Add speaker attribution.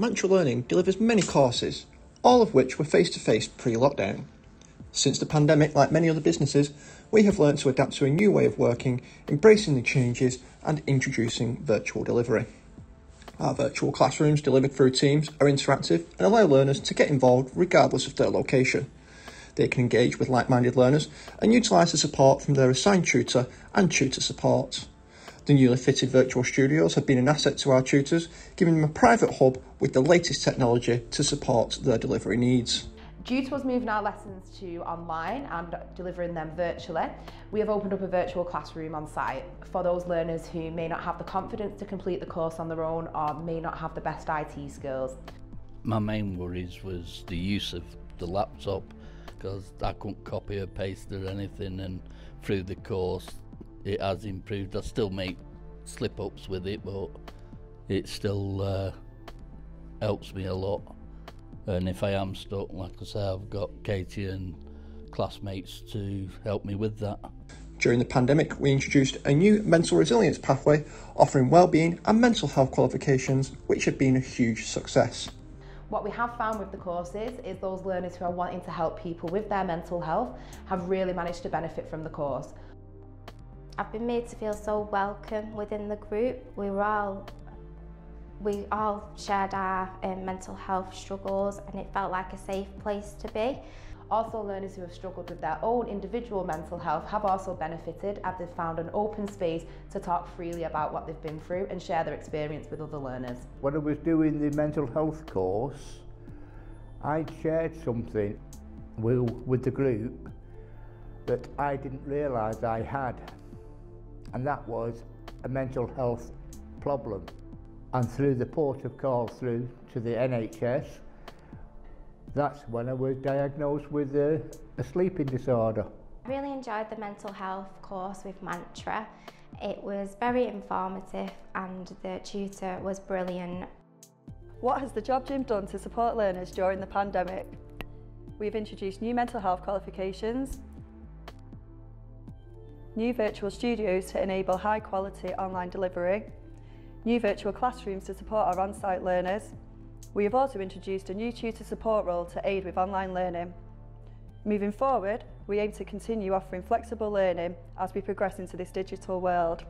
Speaker 1: Mantra Learning delivers many courses, all of which were face to face pre lockdown. Since the pandemic, like many other businesses, we have learned to adapt to a new way of working, embracing the changes and introducing virtual delivery. Our virtual classrooms delivered through Teams are interactive and allow learners to get involved regardless of their location. They can engage with like minded learners and utilise the support from their assigned tutor and tutor support. The newly fitted virtual studios have been an asset to our tutors, giving them a private hub with the latest technology to support their delivery needs.
Speaker 2: Due to us moving our lessons to online and delivering them virtually, we have opened up a virtual classroom on site for those learners who may not have the confidence to complete the course on their own or may not have the best IT skills.
Speaker 3: My main worries was the use of the laptop because I couldn't copy or paste or anything and through the course it has improved. I still make slip ups with it, but it still uh, helps me a lot. And if I am stuck, like I say, I've got Katie and classmates to help me with that.
Speaker 1: During the pandemic, we introduced a new mental resilience pathway offering wellbeing and mental health qualifications, which have been a huge success.
Speaker 2: What we have found with the courses is those learners who are wanting to help people with their mental health have really managed to benefit from the course.
Speaker 4: I've been made to feel so welcome within the group. We were all we all shared our um, mental health struggles and it felt like a safe place to be.
Speaker 2: Also, learners who have struggled with their own individual mental health have also benefited as they've found an open space to talk freely about what they've been through and share their experience with other learners.
Speaker 5: When I was doing the mental health course, I shared something with, with the group that I didn't realise I had and that was a mental health problem. And through the port of call through to the NHS, that's when I was diagnosed with a, a sleeping disorder.
Speaker 4: I really enjoyed the mental health course with Mantra. It was very informative and the tutor was brilliant.
Speaker 6: What has the Job Gym done to support learners during the pandemic? We've introduced new mental health qualifications, new virtual studios to enable high quality online delivery, new virtual classrooms to support our on-site learners. We have also introduced a new tutor support role to aid with online learning. Moving forward, we aim to continue offering flexible learning as we progress into this digital world.